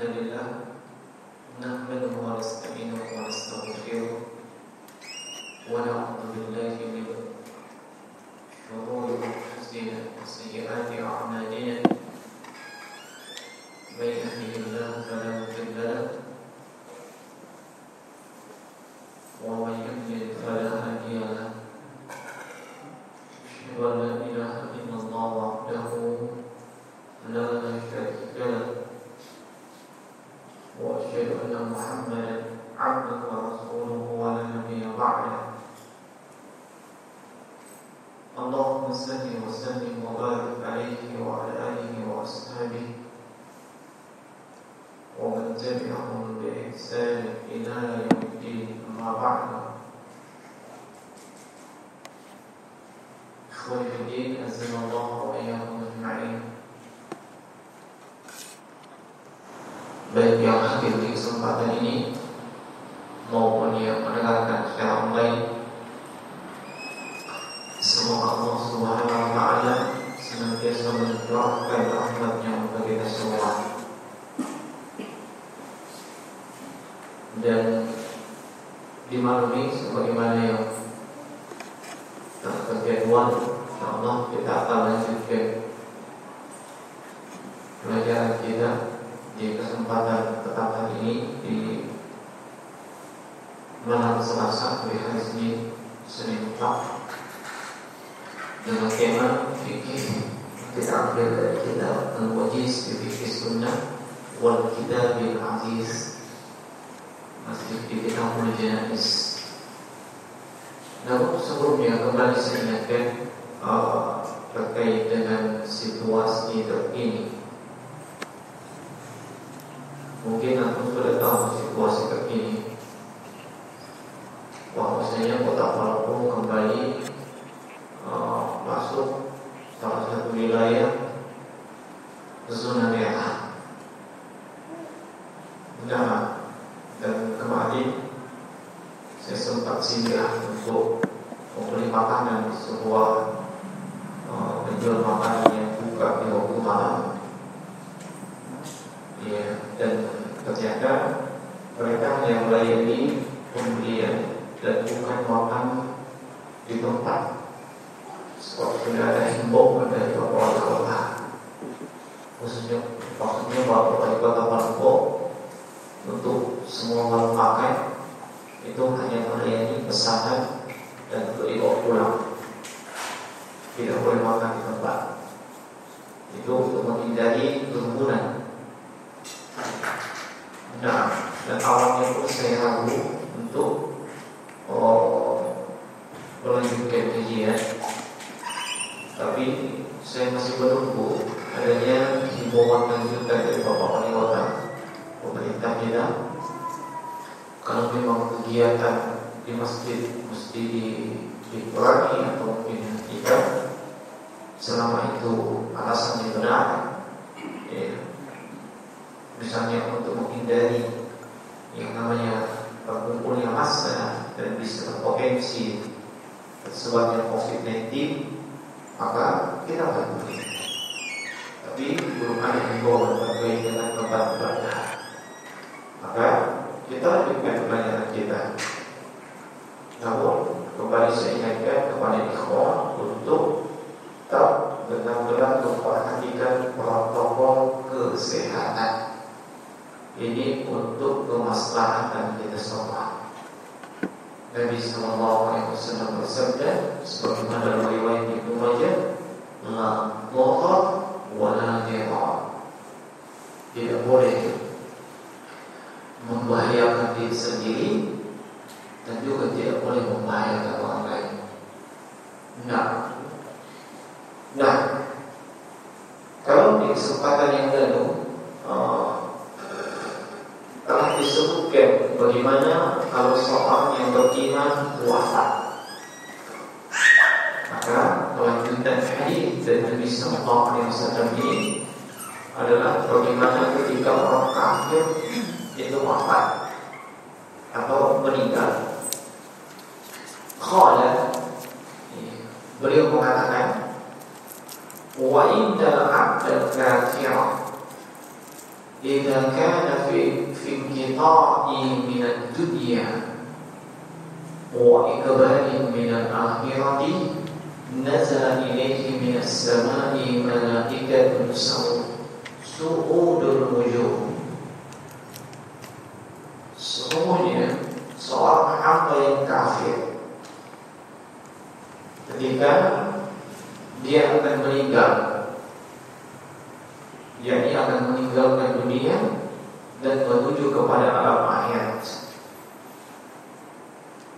Alhamdulillah. 4 dengan tema fikih kita ambil dari kitab Al-Wajiz di fikih sunnah wal kitab bil aziz masih di kitab Janais namun sebelumnya kembali saya ingatkan uh, terkait dengan situasi terkini. Mungkin aku sudah tahu situasi terkini. Bahwasanya kota Palu kembali uh, masuk salah satu wilayah zona merah. Nah, dan kemarin saya sempat singgah untuk membeli makanan sebuah uh, penjual makanan yang buka di waktu malam. Ya, dan ternyata mereka yang melayani pembelian dan bukan makan di tempat seperti sudah ada himbauan dari Wali Kota khususnya maksudnya Wali Kota Palu untuk semua malam makan itu hanya melayani pesanan dan untuk dibawa pulang. Tidak boleh makan di tempat. Itu untuk menghindari kerumunan. Nah, dan awalnya pun saya ragu untuk oh, melanjutkan kajian, tapi saya masih menunggu adanya himbauan lanjutan dari Bapak Wali Kota pemerintah kita. Kalau memang kegiatan di masjid mesti dikurangi atau mungkin tidak, selama itu alasannya benar, ya, misalnya untuk menghindari yang namanya berkumpulnya massa dan bisa berpotensi tersebarnya COVID-19 maka kita boleh tapi belum ada himbauan terkait dengan tempat ibadah maka kita lanjutkan pelajaran kita. Namun kembali saya ingatkan kepada ikhwan untuk tetap benar-benar memperhatikan protokol kesehatan. Ini untuk kemaslahatan kita semua. Nabi Sallallahu Alaihi Wasallam bersabda, sebagaimana dalam riwayat Ibnu Majah, la dharar wa la Tidak boleh membahayakan diri sendiri dan juga tidak boleh membahayakan orang lain. Nah, nah, kalau di kesempatan yang lalu uh, telah disebutkan bagaimana kalau seorang yang beriman wafat maka kelanjutan hadis dari Nabi Sallallahu Alaihi Wasallam ini adalah bagaimana ketika orang kafir itu wafat atau meninggal. Khala beliau mengatakan wa inda abdal kafir إذا كان في في انقطاع من الدنيا وإقبال من الآخرة نزل إليه من السماء ملائكة سعود الوجوه Sesungguhnya seorang hamba yang kafir ketika dia akan meninggal yakni akan meninggalkan dunia dan menuju kepada alam akhirat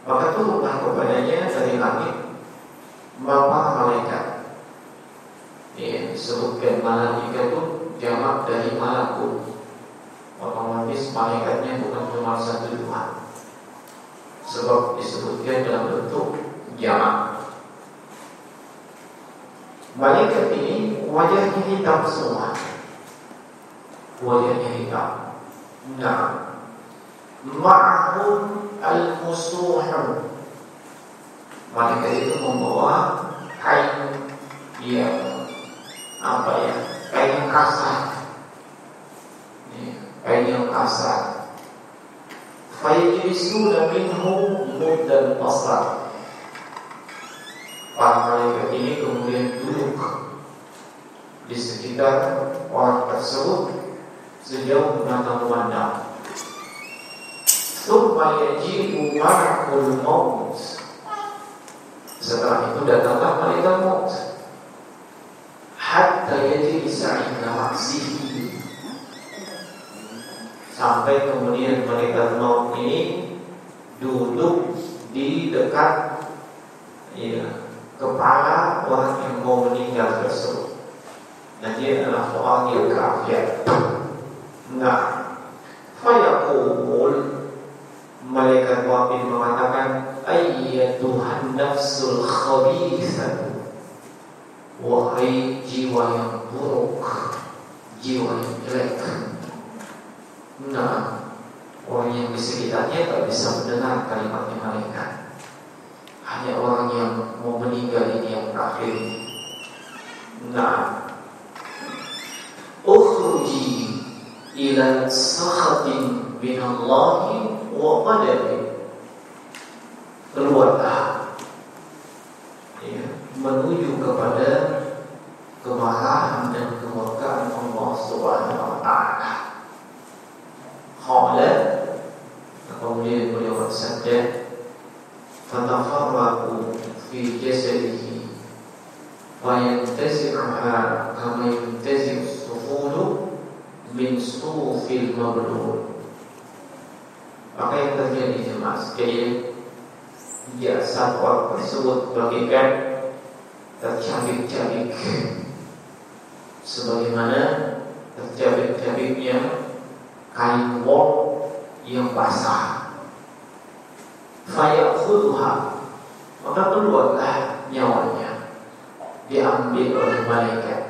maka turunlah kepadanya dari langit Bapak malaikat. Ya, sebutkan malaikat itu jamak dari malakut otomatis malaikatnya bukan cuma satu dua. Sebab disebutkan dalam bentuk jamak. Malaikat ini wajahnya hitam semua Wajahnya hitam Nah Ma'hum al-musuhun Malaikat itu membawa kain yang apa ya? Kain kasar. Kain yang kasar. Fayajlisuna minhu muddan basar. Para malaikat ini kemudian duduk di sekitar orang tersebut sejauh mata memandang. Thumma yajibu malakul maut. Setelah itu datanglah malaikat maut. Hatta yajlisa inda maksihi. Sampai kemudian malaikat maut ini duduk di dekat ya, kepala orang yang mau meninggal tersebut. Dan dia adalah orang yang kafir. Nah, fayaqul malaikat wafil mengatakan ayyatuhan nafsul khabithah wahai jiwa yang buruk jiwa yang jelek. Nah orang yang di sekitarnya tak bisa mendengar kalimatnya malaikat. Hanya orang yang mau meninggal ini yang kafir. Nah, ila sakhatin minallahi wa qadari. Keluarlah ya, menuju kepada kemarahan dan kemurkaan Allah Subhanahu wa taala. Qala kemudian beliau bersabda fatafarraqu fi jasadihi wa yantasi'uha kama yantasi'u min sufil mabrur maka yang terjadi jemaah sekalian? Ya sapa tersebut bagikan tercabik-cabik. Sebagaimana tercabik-cabiknya kain wol yang basah. Fayakhudha maka keluarlah nyawanya. Diambil oleh malaikat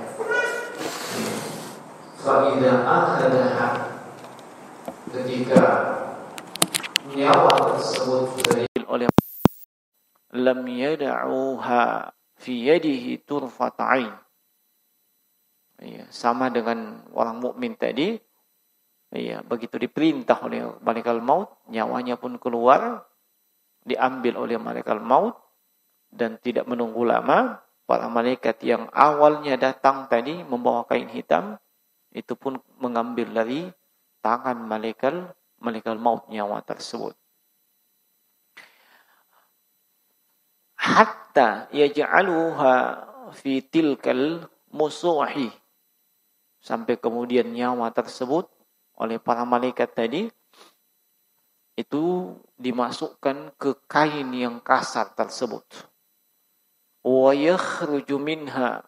fa idza akhadaha ketika nyawa tersebut dari oleh lam yad'uha fi yadihi turfat ain. Ya, sama dengan orang mukmin tadi. Ya, begitu diperintah oleh malaikat maut nyawanya pun keluar diambil oleh malaikat maut dan tidak menunggu lama para malaikat yang awalnya datang tadi membawa kain hitam itu pun mengambil dari tangan malaikat malaikat maut nyawa tersebut hatta yaj'aluha fi tilkal musuhi sampai kemudian nyawa tersebut oleh para malaikat tadi itu dimasukkan ke kain yang kasar tersebut. Wa yakhruju minha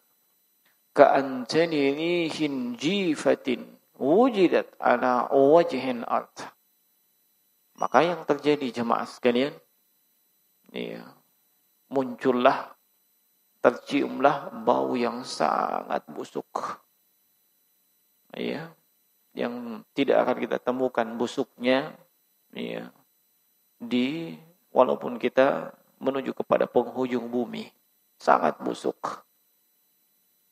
rihin jifatin wujidat ala wajhin ard. Maka yang terjadi jemaah sekalian, ya, muncullah, terciumlah bau yang sangat busuk. Ya, yang tidak akan kita temukan busuknya ya di walaupun kita menuju kepada penghujung bumi sangat busuk.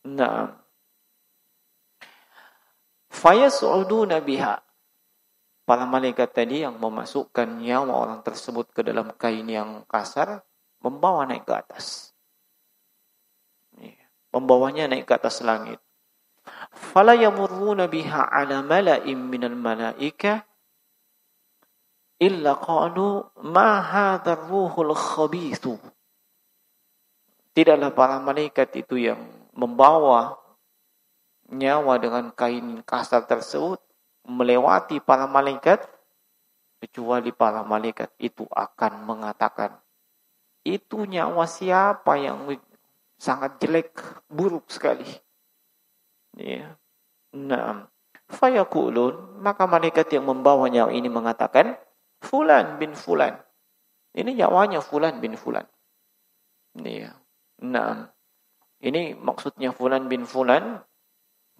Nah, Fayas'uduna biha. Para malaikat tadi yang memasukkan nyawa orang tersebut ke dalam kain yang kasar, membawa naik ke atas. Membawanya naik ke atas langit. Fala yamurruna biha ala mala'im minal malaika illa qalu ma hadzal ruhul khabithu. Tidaklah para malaikat itu yang membawa nyawa dengan kain kasar tersebut melewati para malaikat kecuali para malaikat itu akan mengatakan itu nyawa siapa yang sangat jelek buruk sekali? Ya. Nah fayakulun maka malaikat yang membawa nyawa ini mengatakan fulan bin fulan. Ini nyawanya fulan bin fulan. Ya nah ini maksudnya fulan bin fulan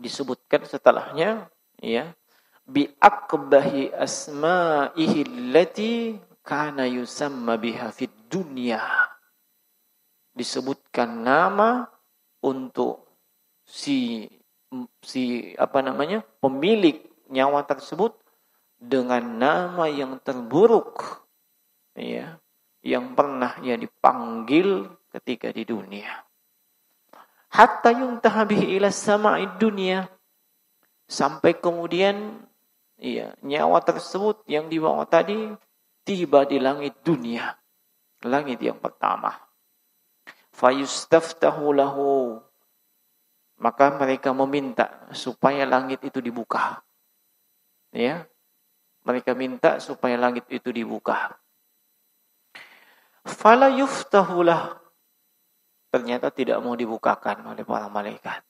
disebutkan setelahnya ya. Bi akbahi asma'ihi allati kana yusamma biha fid dunya. Disebutkan nama untuk si si apa namanya pemilik nyawa tersebut dengan nama yang terburuk ya yang pernah ia dipanggil ketika di dunia hatta yuntaha bihi ila sama'i dunia. Sampai kemudian iya nyawa tersebut yang dibawa tadi tiba di langit dunia. Langit yang pertama. Fayustaftahu lahu. Maka mereka meminta supaya langit itu dibuka. Ya. Mereka minta supaya langit itu dibuka. Fala yuftahu lahu ternyata tidak mau dibukakan oleh para malaikat.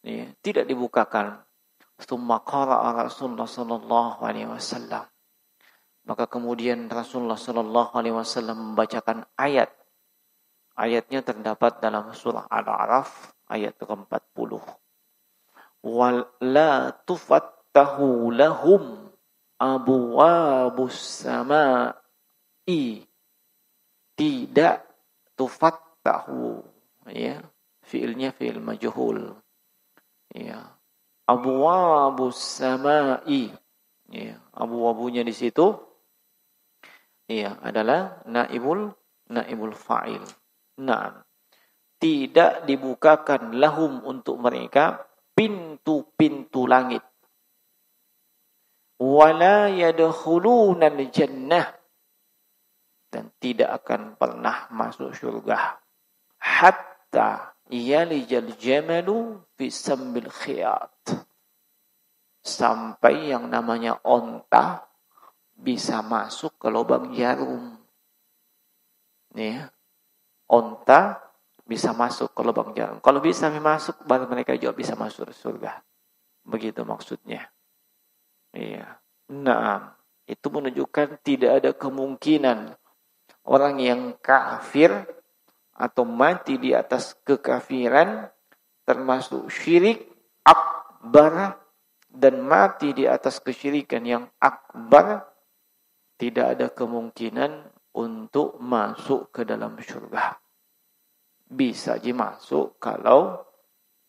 Ya, tidak dibukakan. Thumma qara'a Rasulullah sallallahu alaihi wasallam. Maka kemudian Rasulullah sallallahu alaihi wasallam membacakan ayat. Ayatnya terdapat dalam surah Al-A'raf ayat ke-40. Wal la tufattahu lahum abwabus sama'i. Tidak tufat tahu. Ya fiilnya fiil majhul. Ya abwabus samai. Ya abu-abunya di situ. Ya adalah naibul naibul fa'il. Nah tidak dibukakan lahum untuk mereka pintu-pintu langit. Wala yadkhuluna jannah. Dan tidak akan pernah masuk surga hatta yalijal jamalu fi sambil khiyat. Sampai yang namanya onta bisa masuk ke lubang jarum. Nih, onta bisa masuk ke lubang jarum. Kalau bisa masuk, baru mereka juga bisa masuk surga. Begitu maksudnya. Iya. Nah, itu menunjukkan tidak ada kemungkinan orang yang kafir atau mati di atas kekafiran termasuk syirik akbar dan mati di atas kesyirikan yang akbar tidak ada kemungkinan untuk masuk ke dalam surga. Bisa aja masuk kalau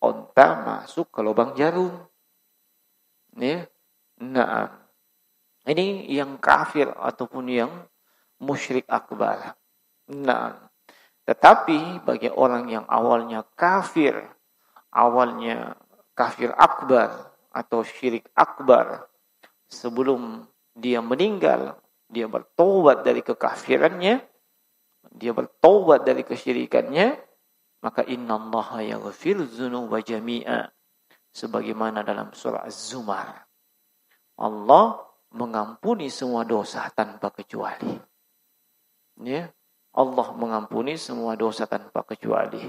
onta masuk ke lubang jarum. Ya. Nah, ini yang kafir ataupun yang musyrik akbar. Nah, tetapi bagi orang yang awalnya kafir, awalnya kafir akbar atau syirik akbar, sebelum dia meninggal, dia bertobat dari kekafirannya, dia bertobat dari kesyirikannya, maka inna Allah yaghfir dzunuba jami'a. Sebagaimana dalam surah Az-Zumar. Allah mengampuni semua dosa tanpa kecuali. Ya. Allah mengampuni semua dosa tanpa kecuali.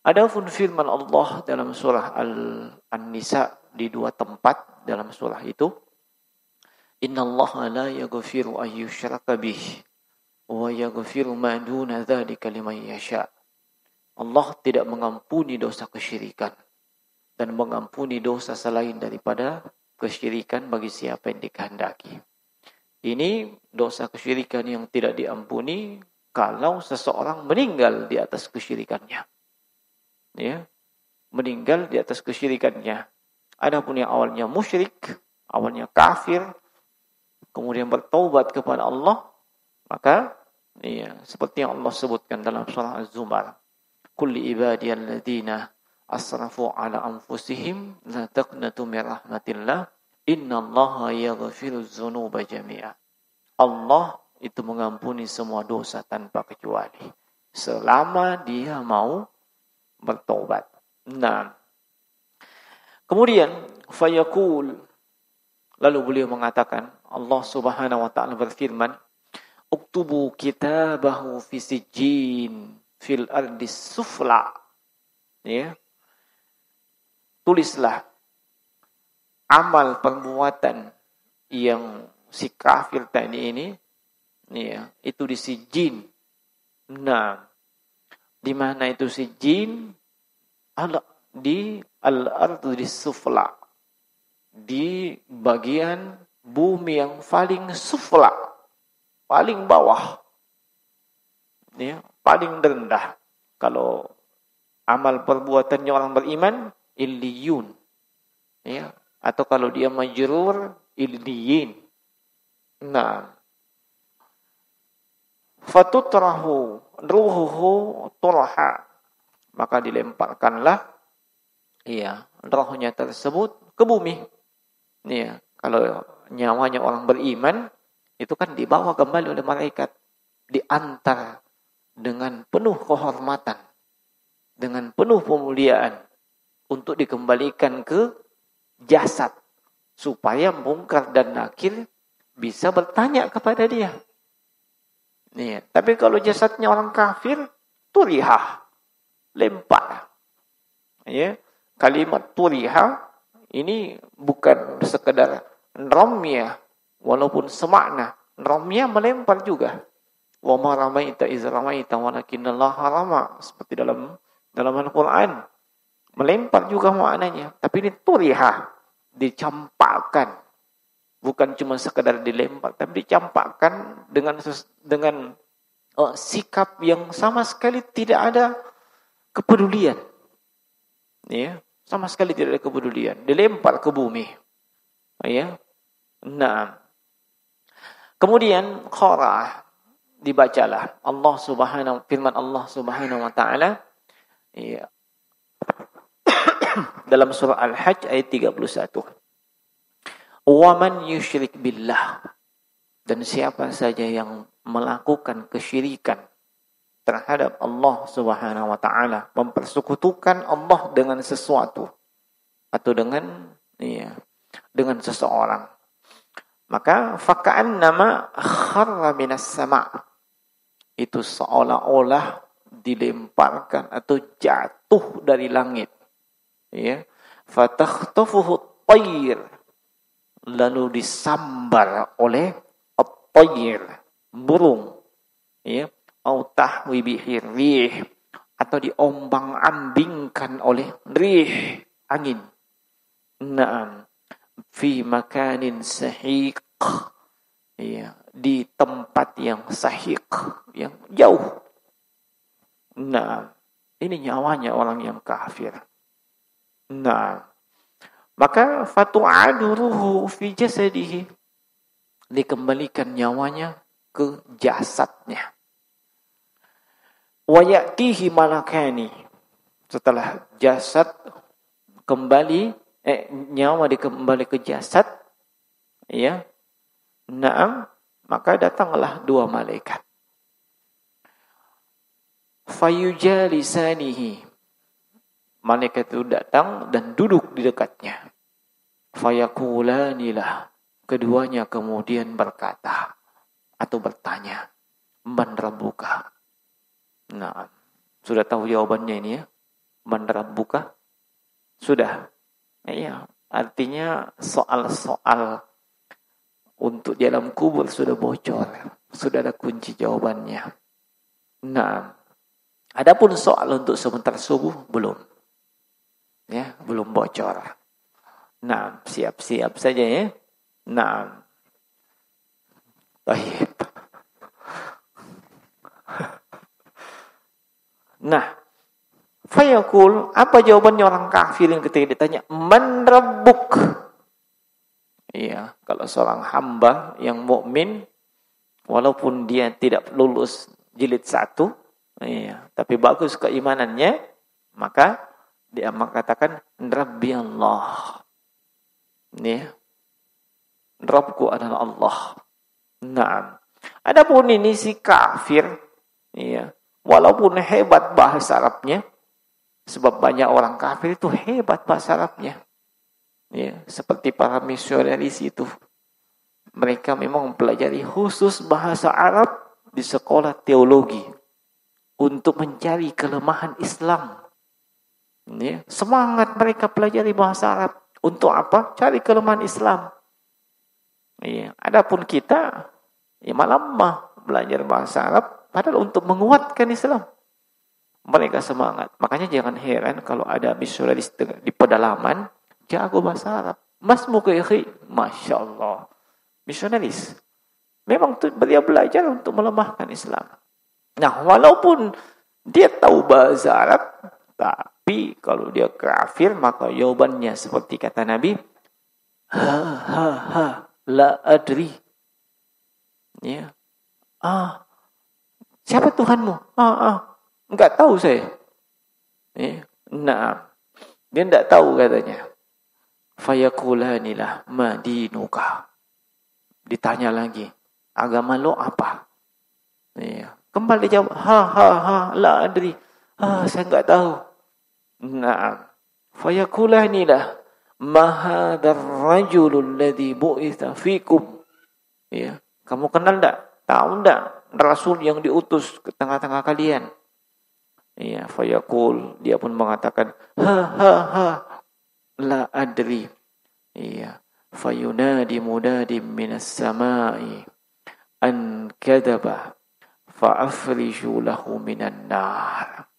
Adapun firman Allah dalam surah Al-Nisa di dua tempat dalam surah itu, Inna Allah la yaghfiru an yushraka bih wa yaghfiru ma duna dzalika liman yasha. Allah tidak mengampuni dosa kesyirikan dan mengampuni dosa selain daripada kesyirikan bagi siapa yang dikehendaki. Ini dosa kesyirikan yang tidak diampuni kalau seseorang meninggal di atas kesyirikannya. Ya. Meninggal di atas kesyirikannya. Adapun yang awalnya musyrik, awalnya kafir, kemudian bertaubat kepada Allah, maka iya, seperti yang Allah sebutkan dalam surah Az-Zumar. Kulli ibadiyalladzina asrafu ala anfusihim la taqnatu min rahmatillah innallaha yaghfiru dzunuba jami'a. Allah itu mengampuni semua dosa tanpa kecuali selama dia mau bertobat. Nah, kemudian fayaqul lalu beliau mengatakan Allah Subhanahu wa taala berfirman, "Uktubu kitabahu fi sijjin fil ardi sufla." Ya. Tulislah amal perbuatan yang si kafir tadi ini ya, itu di sijin. Nah, di mana itu sijin? Al di al-ardu di sufla. Di bagian bumi yang paling sufla, paling bawah. Ya, paling rendah. Kalau amal perbuatannya orang beriman, illiyun. Ya, atau kalau dia majrur, illiyin. Nah, fatutrahu ruhuhu turha maka dilemparkanlah iya rohnya tersebut ke bumi. Iya kalau nyawanya orang beriman itu kan dibawa kembali oleh malaikat. Diantar dengan penuh kehormatan dengan penuh pemuliaan untuk dikembalikan ke jasad supaya mungkar dan nakir bisa bertanya kepada dia Nih, tapi kalau jasadnya orang kafir, turiha, lempar. Ya, kalimat turiha ini bukan sekedar romya, walaupun semakna. Romya melempar juga. Wa ma ramaita iz ramaita Allah rama seperti dalam dalam Al-Qur'an. Melempar juga maknanya, tapi ini turiha, dicampakkan bukan cuma sekedar dilempar tapi dicampakkan dengan dengan oh, sikap yang sama sekali tidak ada kepedulian. Ya sama sekali tidak ada kepedulian. Dilempar ke bumi. Ya. Nah. Kemudian khara dibacalah. Allah Subhanahu firman Allah Subhanahu wa taala. Ya. Dalam surah Al-Hajj ayat 31 Waman yushrik billah. Dan siapa saja yang melakukan kesyirikan terhadap Allah Subhanahu wa taala, mempersekutukan Allah dengan sesuatu atau dengan iya, dengan seseorang. Maka faka'an nama kharra minas sama. Itu seolah-olah dilemparkan atau jatuh dari langit. Ya. Fatakhtafuhu tayr lalu disambar oleh at-tayr, burung. Ya, au tahwi atau diombang-ambingkan oleh rih, angin. Naam, fi makanin sahiq. Ya, di tempat yang sahiq, yang jauh. Nah, ini nyawanya orang yang kafir. Nah, maka fatu'adu ruhu fi jasadihi. Dikembalikan nyawanya ke jasadnya. Wa ya'tihi malakani. Setelah jasad kembali, eh, nyawa dikembali ke jasad, ya, naam, maka datanglah dua malaikat. Fayujalisanihi malaikat itu datang dan duduk di dekatnya. Fayakulanilah. Keduanya kemudian berkata atau bertanya, Man Rabbuka? Nah, sudah tahu jawabannya ini ya? Man Rabbuka? Sudah. Iya, artinya soal-soal untuk di dalam kubur sudah bocor. Sudah ada kunci jawabannya. Nah, adapun soal untuk sebentar subuh belum. Ya, belum bocor. Nah, siap-siap saja ya. Nah. Baik. Nah, Fayaqul, apa jawabannya orang kafir yang ketika ditanya, "Man rabbuk?" Iya, kalau seorang hamba yang mukmin walaupun dia tidak lulus jilid satu, iya, tapi bagus keimanannya, maka dia mengatakan Rabbi Allah. Nih, Rabbku adalah Allah. Nah, adapun ini si kafir, iya, walaupun hebat bahasa Arabnya, sebab banyak orang kafir itu hebat bahasa Arabnya. Ya, seperti para misionaris itu. Mereka memang mempelajari khusus bahasa Arab di sekolah teologi untuk mencari kelemahan Islam. Ya, semangat mereka pelajari bahasa Arab untuk apa? Cari kelemahan Islam. Ya, adapun kita ya malam mah belajar bahasa Arab padahal untuk menguatkan Islam. Mereka semangat. Makanya jangan heran kalau ada misionaris di pedalaman jago bahasa Arab. Mas Mukayhi, Masya Allah. Misionaris. Memang tuh beliau belajar untuk melemahkan Islam. Nah, walaupun dia tahu bahasa Arab, tapi kalau dia kafir, maka jawabannya seperti kata Nabi, ha ha ha, la adri. Ya. Ah, siapa Tuhanmu? Ah, ah, enggak tahu saya. Ya. Nah, dia enggak tahu katanya fayakulanilah madinuka. Ditanya lagi, agama lo apa? Iya. Kembali jawab, ha ha ha, la adri. Ah, saya enggak tahu. Naam. Fayakulanilah ma hadzal rajulul ladzi bu'itha fikum. Ya, kamu kenal enggak? Tahu enggak rasul yang diutus ke tengah-tengah kalian? Iya, fayakul dia pun mengatakan ha ha ha la adri. Iya. Fayunadi munadi minas samai an kadaba fa'afrishu lahu minan nar.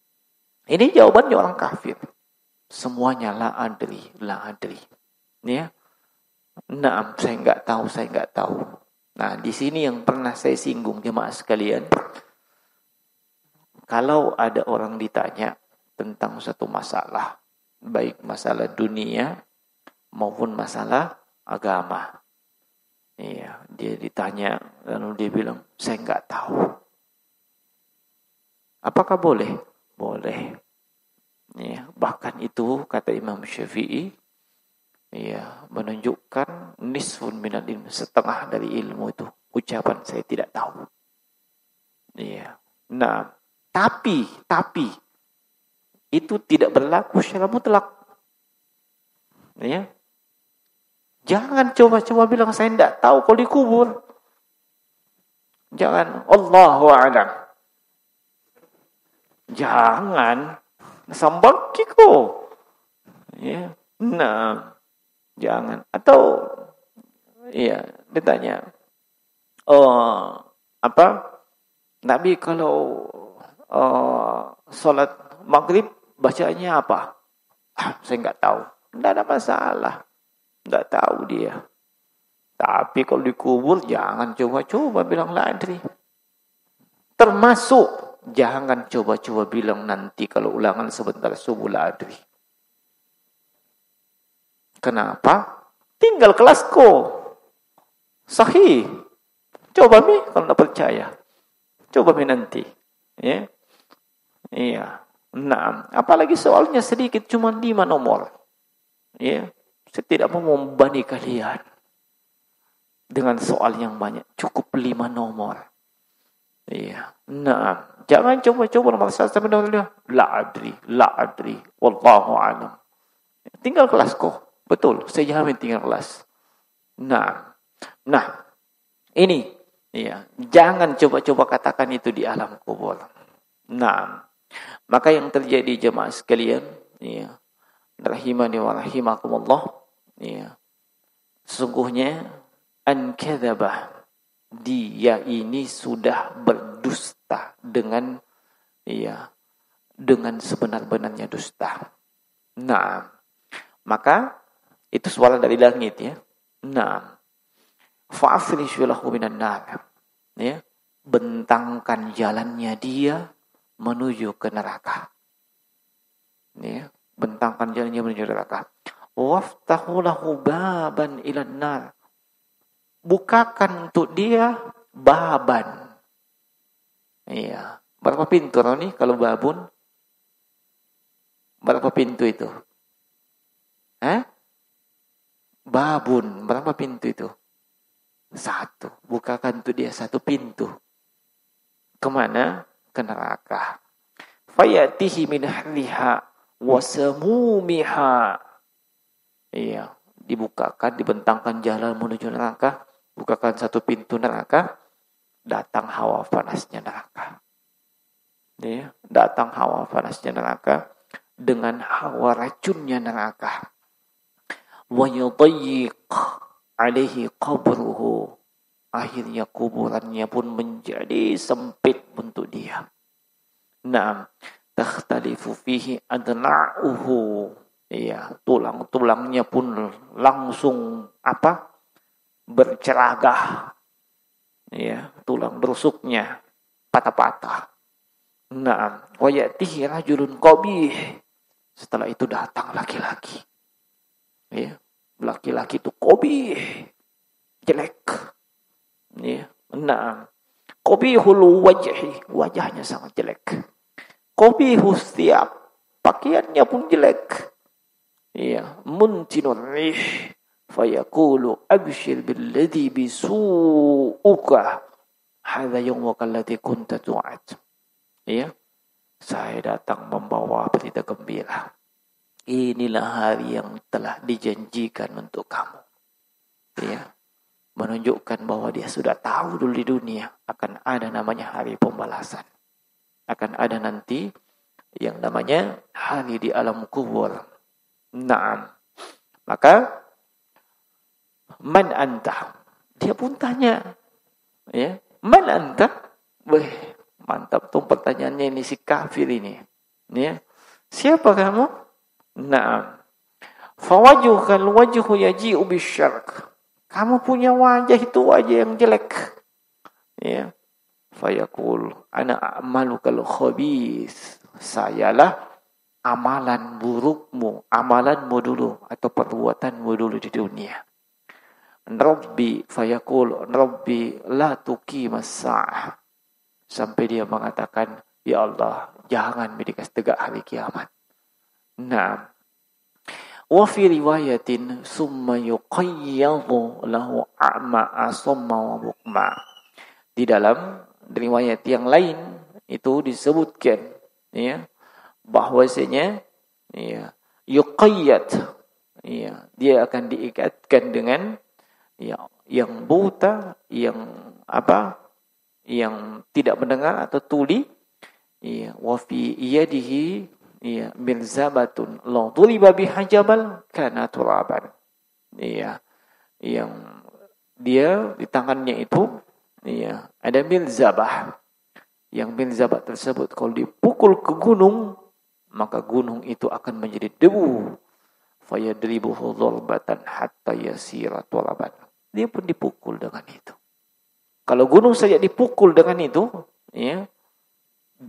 Ini jawabannya orang kafir. Semuanya la adri, la adri. Ya. Nah, saya enggak tahu, saya enggak tahu. Nah, di sini yang pernah saya singgung jemaah sekalian. Kalau ada orang ditanya tentang satu masalah, baik masalah dunia maupun masalah agama. Iya, dia ditanya lalu dia bilang, "Saya enggak tahu." Apakah boleh? Boleh. Ya, bahkan itu kata Imam Syafi'i ya, menunjukkan nisfun minal ilmu, setengah dari ilmu itu. Ucapan saya tidak tahu. Iya. Nah, tapi tapi itu tidak berlaku secara mutlak. Ya. Jangan coba-coba bilang saya tidak tahu kalau dikubur. Jangan. Allahu a'lam. Jangan. Sambal kiko. Ya. Nah. Jangan. Atau iya, ditanya. Oh, apa? Nabi kalau uh, salat maghrib bacanya apa? Ah, saya enggak tahu. Enggak ada masalah. Enggak tahu dia. Tapi kalau dikubur jangan coba-coba bilang ladri. Termasuk jangan coba-coba bilang nanti kalau ulangan sebentar subuh ladri. Kenapa? Tinggal kelasku. Sahih. Coba mi kalau tidak percaya. Coba mi nanti. Ya. Iya. Nah, apalagi soalnya sedikit cuma lima nomor. Ya, saya tidak mau membani kalian dengan soal yang banyak. Cukup lima nomor. Iya. Nah, jangan coba-coba satu sampai lima. La adri, la adri. Wallahu alam. Tinggal kelas kok. Betul, saya jamin tinggal kelas. Nah, nah, ini, iya, jangan coba-coba katakan itu di alam kubur. Nah, maka yang terjadi jemaah sekalian, ya, rahimani wa rahimakumullah, ya. Sesungguhnya an kadzabah dia ini sudah berdusta dengan ya dengan sebenar-benarnya dusta. Nah, maka itu suara dari langit ya. Nah, fa'afrishu lahu minan. Ya, bentangkan jalannya dia menuju ke neraka. bentangkan jalannya menuju neraka. Waftahu lahu baban ilan nar. Bukakan untuk dia baban. Iya. Berapa pintu nih kalau babun? Berapa pintu itu? Eh? Babun, berapa pintu itu? Satu. Bukakan untuk dia satu pintu. Ke mana? Ke neraka. Fayatihi min ahliha wasamumiha. Iya. Dibukakan, dibentangkan jalan menuju neraka. Bukakan satu pintu neraka. Datang hawa panasnya neraka. Iya. Datang hawa panasnya neraka. Dengan hawa racunnya neraka wa yudayyiq alaihi qabruhu akhirnya kuburannya pun menjadi sempit untuk dia Naam takhtalifu fihi adna'uhu ya tulang-tulangnya pun langsung apa berceragah ya tulang rusuknya patah-patah. Naam. Wa ya'tihi rajulun qabih. Setelah itu datang laki-laki. Ya laki-laki itu kobi jelek. Ya nah hulu wajhi wajahnya sangat jelek. Kobi setiap pakaiannya pun jelek. Ya muntinur fayaqulu abshir billadhi bisu'uka hadha yawmuka alladhi kunta tu'ad ya saya datang membawa berita gembira inilah hari yang telah dijanjikan untuk kamu. Ya. Menunjukkan bahwa dia sudah tahu dulu di dunia akan ada namanya hari pembalasan. Akan ada nanti yang namanya hari di alam kubur. Naam. Maka man anta? Dia pun tanya. Ya, man anta? Weh, mantap tuh pertanyaannya ini si kafir ini. Ya. Siapa kamu? Naam. Fawajuhal wajhu yaji'u bisyark. Kamu punya wajah itu wajah yang jelek. Ya. Fayaqul ana a'malu kal khabis. Sayalah amalan burukmu, amalanmu dulu atau perbuatanmu dulu di dunia. Rabbi fayaqul Rabbi la tuqimas sa'ah. Sampai dia mengatakan, Ya Allah, jangan mendikas tegak hari kiamat. Nah, wa fi riwayatin summa yuqayyadu lahu a'ma asamma wa bukma. Di dalam riwayat yang lain itu disebutkan ya bahwasanya ya yuqayyad ya dia akan diikatkan dengan ya yang buta yang apa yang tidak mendengar atau tuli ya wa fi yadihi Iya, milzabatun la tuliba biha kana turaban. Iya. Yang dia di tangannya itu iya, ada milzabah. Yang milzabah tersebut kalau dipukul ke gunung, maka gunung itu akan menjadi debu. Fayadribuhu dharbatan hatta yasira turaban. Dia pun dipukul dengan itu. Kalau gunung saja dipukul dengan itu, ya,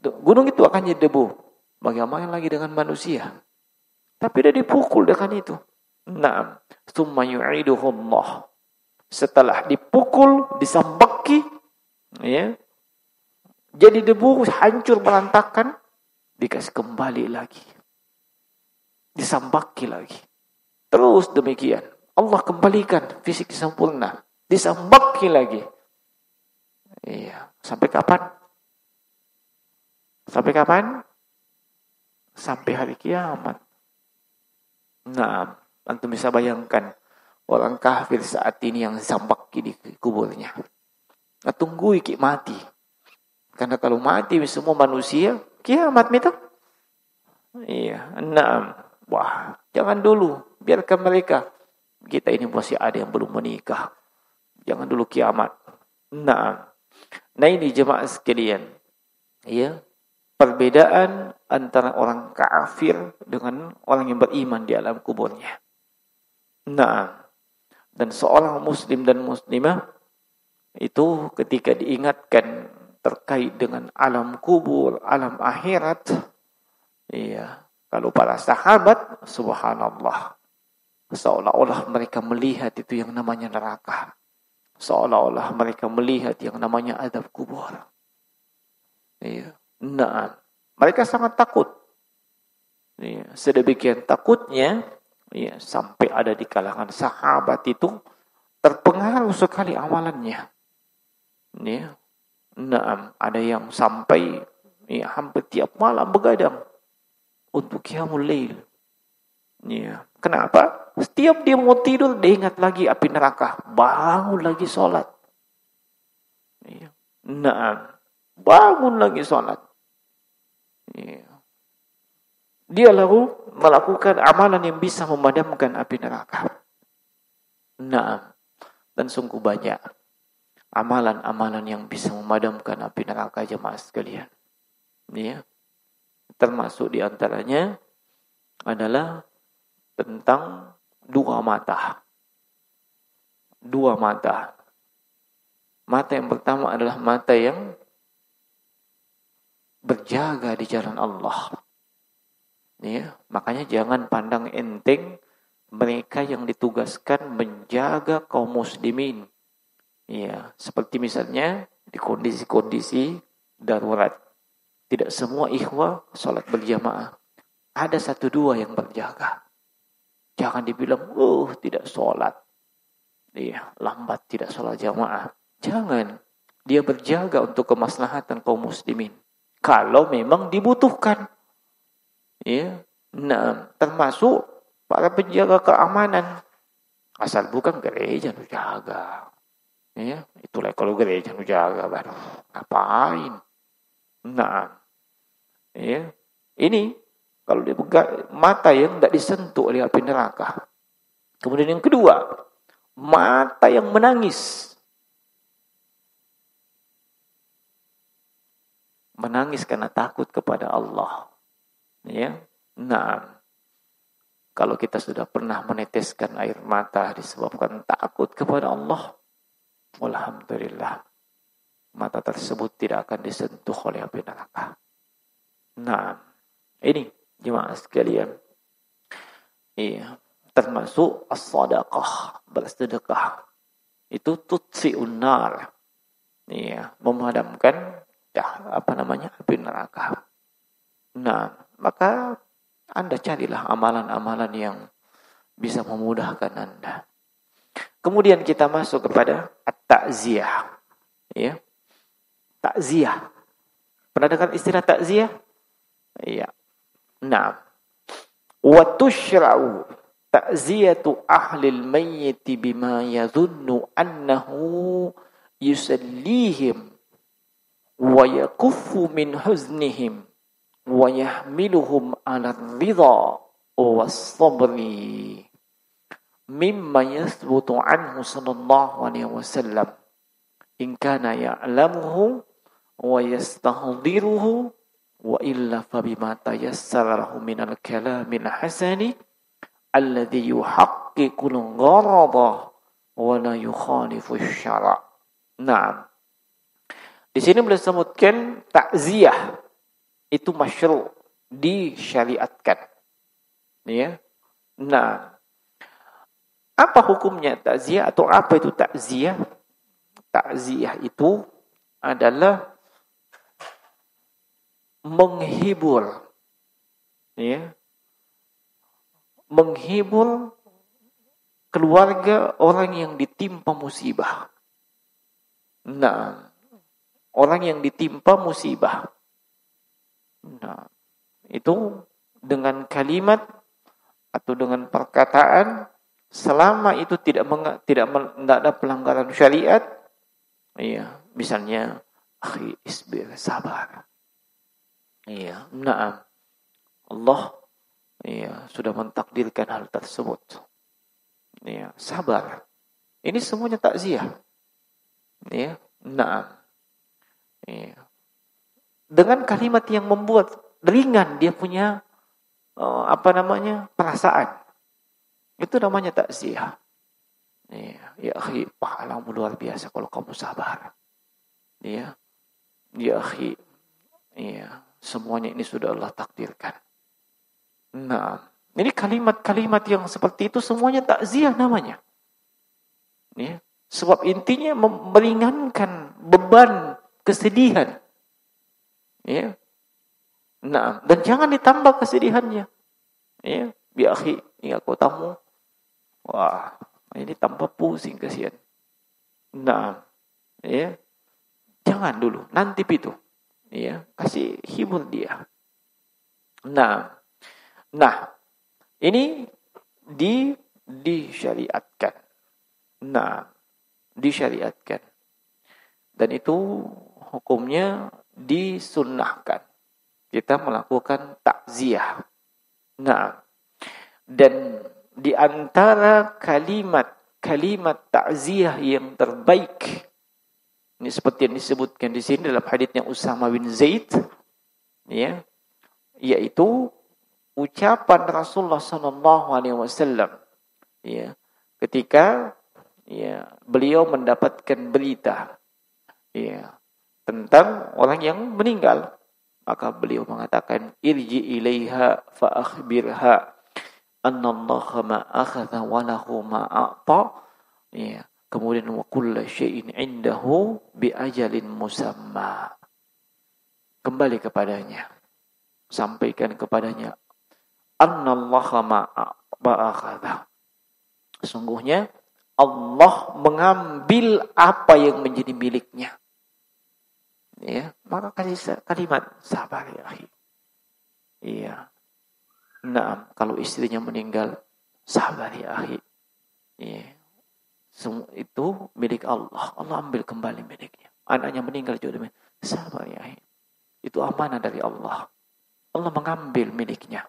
gunung itu akan jadi debu. Bagaimana lagi dengan manusia? Tapi dia dipukul dengan itu. Naam. Thumma yu'iduhullah. Setelah dipukul, disambaki, ya, jadi debu hancur berantakan, dikasih kembali lagi. Disambaki lagi. Terus demikian. Allah kembalikan fisik sempurna. Disambaki lagi. Iya. Sampai kapan? Sampai kapan? sampai hari kiamat. Nah, antum bisa bayangkan orang kafir saat ini yang zambak di kuburnya. Nah, tunggu iki mati. Karena kalau mati semua manusia, kiamat itu. Iya, enam. Wah, jangan dulu. Biarkan mereka. Kita ini masih ada yang belum menikah. Jangan dulu kiamat. Nah, nah ini jemaah sekalian. Iya, perbedaan antara orang kafir dengan orang yang beriman di alam kuburnya. Nah, dan seorang muslim dan muslimah itu ketika diingatkan terkait dengan alam kubur, alam akhirat, iya, Kalau para sahabat, subhanallah. Seolah-olah mereka melihat itu yang namanya neraka. Seolah-olah mereka melihat yang namanya adab kubur. Iya. Nah, mereka sangat takut. Iya. Sedemikian takutnya, iya, sampai ada di kalangan sahabat itu terpengaruh sekali amalannya. Iya. Nah, ada yang sampai ya, hampir tiap malam begadang untuk qiyamul lail. Ya. Kenapa? Setiap dia mau tidur, dia ingat lagi api neraka. Bangun lagi sholat. Ya. Nah, bangun lagi sholat. Ya. Dia lalu melakukan amalan yang bisa memadamkan api neraka. Nah, dan sungguh banyak amalan-amalan yang bisa memadamkan api neraka jemaah sekalian. Ya. Termasuk di antaranya adalah tentang dua mata. Dua mata. Mata yang pertama adalah mata yang berjaga di jalan Allah. Ya, makanya jangan pandang enteng mereka yang ditugaskan menjaga kaum muslimin. Ya, seperti misalnya di kondisi-kondisi darurat. Tidak semua ikhwah sholat berjamaah. Ada satu dua yang berjaga. Jangan dibilang, oh tidak sholat. Iya, lambat tidak sholat jamaah. Jangan. Dia berjaga untuk kemaslahatan kaum muslimin. Kalau memang dibutuhkan. Ya. Nah, termasuk para penjaga keamanan. Asal bukan gereja nu jaga. Ya, itulah kalau gereja nu jaga baru ngapain? Nah, Ya. Ini kalau dipegang mata yang tidak disentuh oleh api neraka. Kemudian yang kedua, mata yang menangis. Menangis karena takut kepada Allah. Ya. Nah, kalau kita sudah pernah meneteskan air mata disebabkan takut kepada Allah, alhamdulillah mata tersebut tidak akan disentuh oleh api neraka. Nah, ini jemaah sekalian. Iya, termasuk as-sadaqah, bersedekah. Itu tutsi unar. Iya, memadamkan ya, apa namanya? api neraka. Nah, maka Anda carilah amalan-amalan yang bisa memudahkan Anda. Kemudian kita masuk kepada at-ta'ziyah. Ya. Takziah. Pernah dengar istilah takziah? Iya. نعم. وتشرع تأزية أهل الميت بما يظن أنه يسليهم ويكف من حزنهم ويحملهم على الرضا والصبر. مما يثبت عنه صلى الله عليه وسلم. إن كان يعلمه ويستحضره wa illa fabima tayassara minal kalamil hasani alladhi yuhaqqiqul gharada wa la yukhalifu syara. Nah, di sini boleh sebutkan takziah itu masyru disyariatkan. Ya. Nah, apa hukumnya takziah atau apa itu takziah? Takziah itu adalah menghibur. Ya menghibur keluarga orang yang ditimpa musibah. Nah orang yang ditimpa musibah. Nah itu dengan kalimat atau dengan perkataan selama itu tidak meng, tidak, tidak ada pelanggaran syariat iya misalnya akhi isbir sabar Iya, naam. Allah iya, sudah mentakdirkan hal tersebut. Iya, sabar. Ini semuanya takziah. Iya, naam. Iya. Dengan kalimat yang membuat ringan dia punya uh, apa namanya? perasaan. Itu namanya takziah. Iya, ya akhi, pahalamu luar biasa kalau kamu sabar. Iya. Ya akhi, iya, Semuanya ini sudah Allah takdirkan. Nah, ini kalimat-kalimat yang seperti itu semuanya takziah namanya. Ya. Sebab intinya meringankan beban kesedihan. Ya. Nah, dan jangan ditambah kesedihannya. Ya, bi akhi, ingat kau tamu. Wah, ini tambah pusing kasihan. Nah, ya. Jangan dulu, nanti itu. Ya, kasih hibur dia. Nah, nah, ini di disyariatkan. Nah, disyariatkan. Dan itu hukumnya disunnahkan. Kita melakukan takziah. Nah, dan di antara kalimat-kalimat takziah yang terbaik ini seperti yang disebutkan di sini dalam hadisnya Usama bin Zaid ya yaitu ucapan Rasulullah sallallahu alaihi wasallam ya ketika ya beliau mendapatkan berita ya tentang orang yang meninggal. Maka beliau mengatakan irji ilaiha fa akhbirha ma ma ya kemudian wa kullu syai'in indahu bi ajalin musamma. Kembali kepadanya. Sampaikan kepadanya anna Allah ma akhadha sungguhnya Allah mengambil apa yang menjadi miliknya. Ya maka kasih kalimat sabar ya iya. Nah kalau istrinya meninggal sabar ya iya semua itu milik Allah Allah ambil kembali miliknya anaknya meninggal juga demikian sabar ya itu amanah dari Allah Allah mengambil miliknya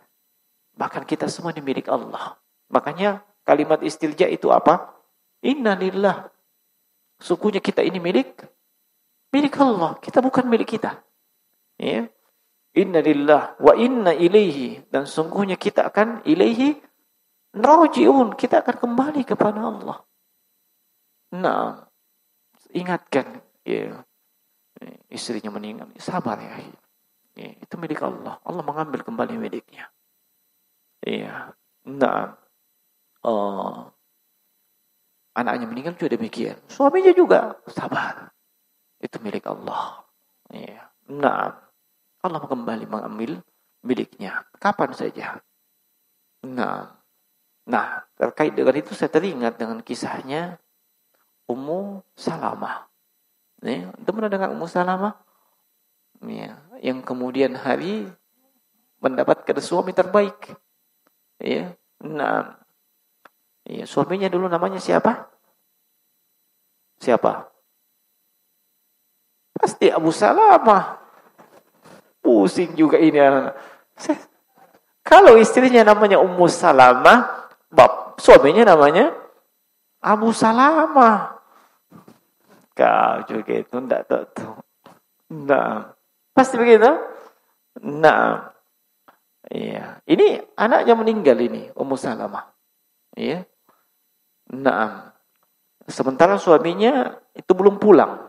bahkan kita semua ini milik Allah makanya kalimat istilja itu apa innalillah sukunya kita ini milik milik Allah. Kita bukan milik kita. Ya. Inna lillah wa inna ilaihi. Dan sungguhnya kita akan ilaihi raji'un. Kita akan kembali kepada Allah. Nah, ingatkan ya, istrinya meninggal. Sabar ya. ya. Itu milik Allah. Allah mengambil kembali miliknya. Iya. Nah, oh, anaknya meninggal juga demikian. Suaminya juga sabar itu milik Allah. Ya. Nah, Allah kembali mengambil miliknya kapan saja. Nah, nah terkait dengan itu saya teringat dengan kisahnya Ummu Salamah. Ya, itu pernah dengar Ummu Salamah? Ya, yang kemudian hari mendapatkan suami terbaik. Ya, nah, ya, suaminya dulu namanya siapa? Siapa? Pasti Abu Salamah. Pusing juga ini anak. Kalau istrinya namanya Ummu Salamah, bab suaminya namanya Abu Salamah. Kau juga itu enggak tahu. Nah, pasti begitu? Nah, iya. Ini anaknya meninggal ini, Ummu Salamah. Iya. Nah, sementara suaminya itu belum pulang.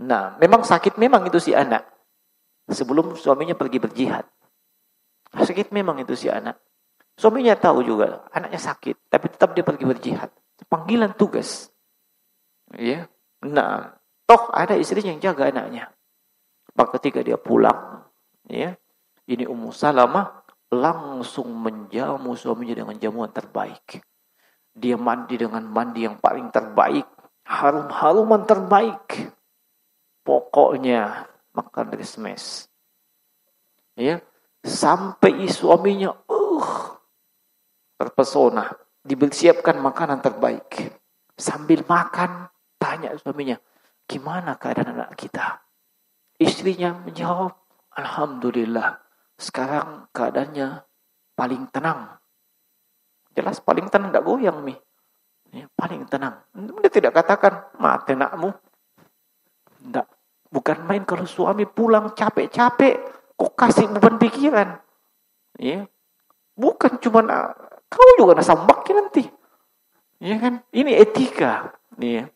Nah, memang sakit memang itu si anak. Sebelum suaminya pergi berjihad. Sakit memang itu si anak. Suaminya tahu juga, anaknya sakit, tapi tetap dia pergi berjihad. Panggilan tugas. Ya. Nah, toh ada istrinya yang jaga anaknya. Maka ketika dia pulang, ya, ini Ummu Salamah langsung menjamu suaminya dengan jamuan terbaik. Dia mandi dengan mandi yang paling terbaik, harum-haruman terbaik. Pokoknya makan dari smash. Ya, sampai suaminya uh terpesona, disiapkan makanan terbaik. Sambil makan tanya suaminya, "Gimana keadaan anak kita?" Istrinya menjawab, "Alhamdulillah, sekarang keadaannya paling tenang." Jelas paling tenang, tidak goyang mi. Ya, paling tenang. Dia tidak katakan, mati nakmu. Tidak. Bukan main kalau suami pulang capek-capek, kok kasih beban pikiran. Ya. Bukan cuma kau juga nasambak nanti. Ya kan? Ini etika. Ya.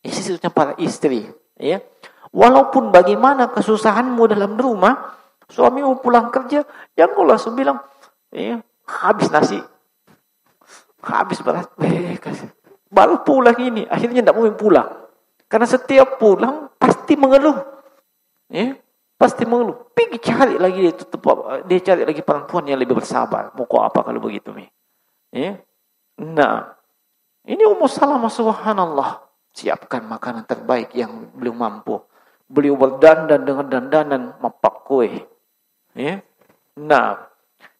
Isinya para istri. Ya. Walaupun bagaimana kesusahanmu dalam rumah, suamimu pulang kerja, jangan kau langsung bilang, Iya, habis nasi. Habis beras. Eh, baru pulang ini. Akhirnya tidak mau pulang. Karena setiap pulang pasti mengeluh. Ya, pasti mengeluh. Pergi cari lagi dia tutup dia cari lagi perempuan yang lebih bersabar. Mau apa kalau begitu mi? Ya. Nah, ini Ummu Salamah subhanallah siapkan makanan terbaik yang beliau mampu. Beliau berdandan dengan dandanan mapak kue. Ya. Nah,